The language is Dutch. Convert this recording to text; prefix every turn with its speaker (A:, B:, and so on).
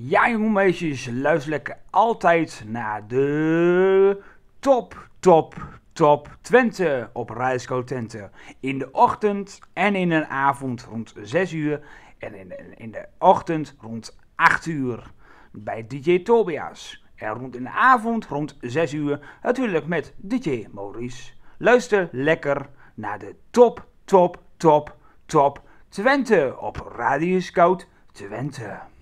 A: Ja, jongemeisjes, luister lekker altijd naar de top, top, top Twente op Scout Twente. In de ochtend en in de avond rond 6 uur en in de, in de ochtend rond 8 uur bij DJ Tobias. En rond in de avond rond 6 uur natuurlijk met DJ Maurice. Luister lekker naar de top, top, top, top Twente op Radio Scout Twente.